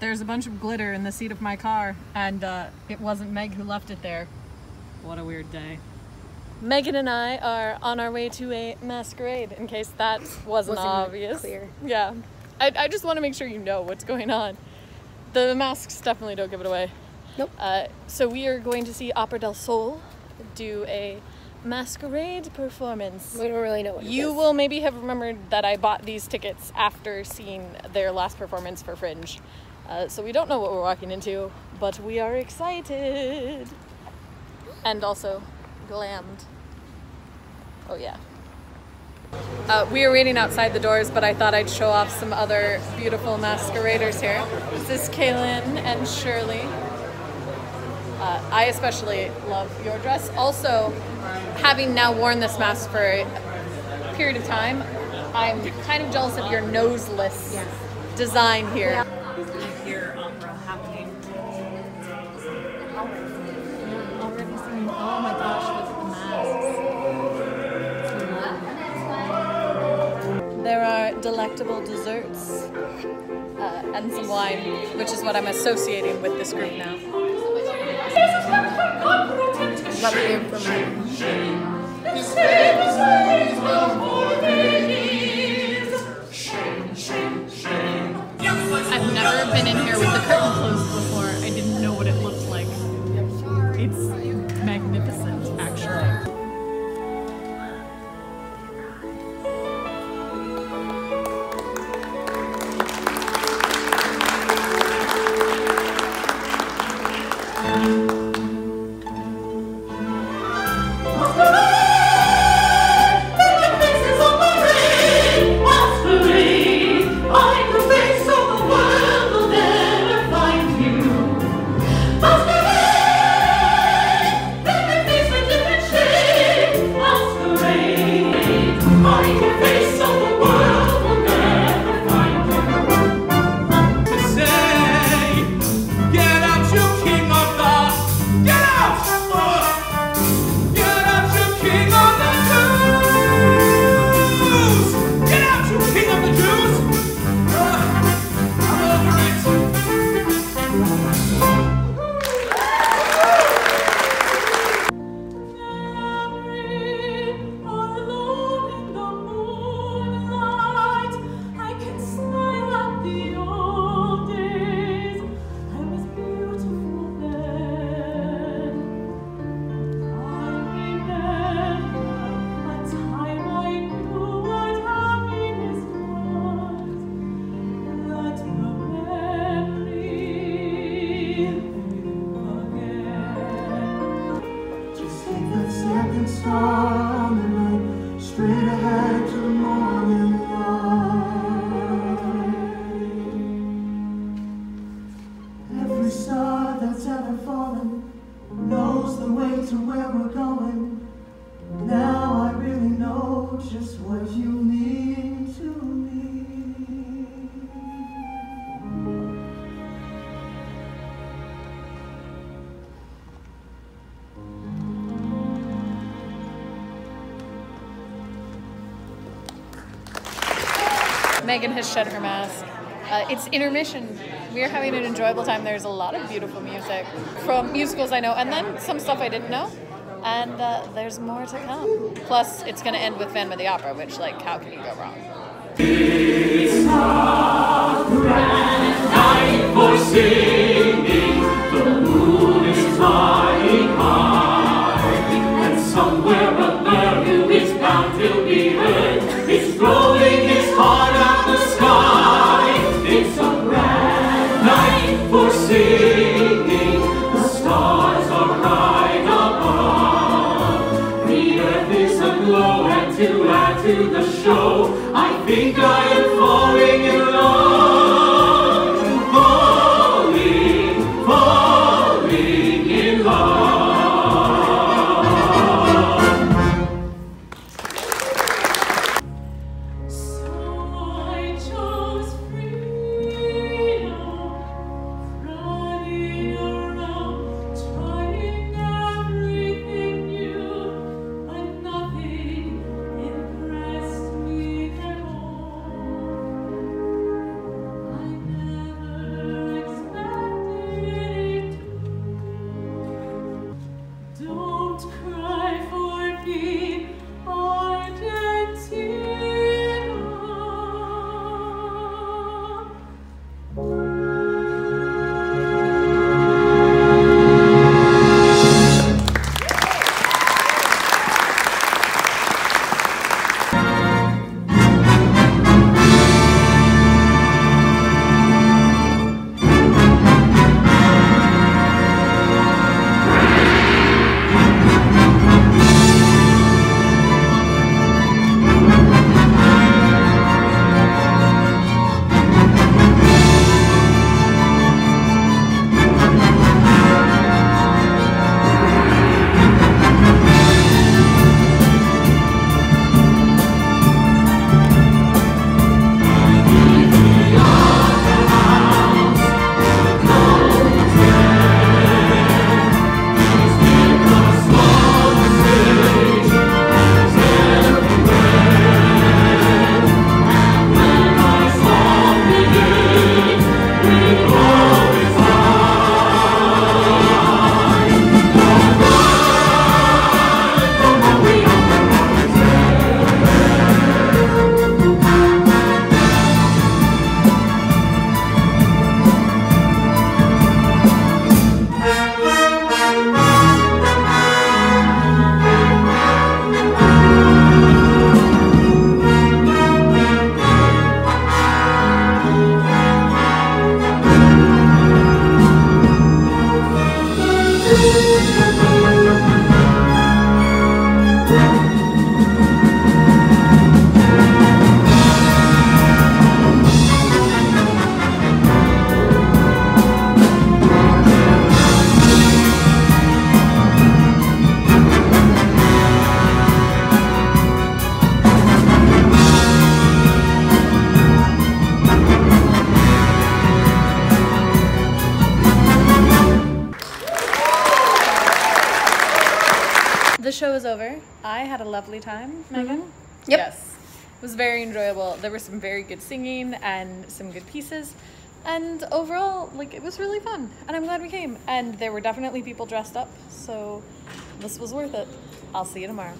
there's a bunch of glitter in the seat of my car, and uh, it wasn't Meg who left it there. What a weird day. Megan and I are on our way to a masquerade, in case that wasn't, Wasn't obvious. clear. Yeah. I, I just want to make sure you know what's going on. The masks definitely don't give it away. Nope. Uh, so we are going to see Opera del Sol do a masquerade performance. We don't really know what You will maybe have remembered that I bought these tickets after seeing their last performance for Fringe. Uh, so we don't know what we're walking into, but we are excited. And also glammed. Oh, yeah. Uh, we are waiting outside the doors, but I thought I'd show off some other beautiful masqueraders here. This is Kaylin and Shirley. Uh, I especially love your dress. Also, having now worn this mask for a period of time, I'm kind of jealous of your noseless design here. hear opera happening. Already seeing, oh my gosh, look at the masks. There are delectable desserts uh, and some wine, which is what I'm associating with this group now. Love the information. I've second star Megan has shed her mask. Uh, it's intermission. We are having an enjoyable time. There's a lot of beautiful music from musicals I know, and then some stuff I didn't know. And uh, there's more to come. Plus, it's going to end with Phantom of the Opera, which, like, how can you go wrong? for singing. Add show over. I had a lovely time, Megan. Mm-hmm. Yep. Yes. It was very enjoyable. There was some very good singing and some good pieces. And overall, like, it was really fun. And I'm glad we came. And there were definitely people dressed up. So this was worth it. I'll see you tomorrow.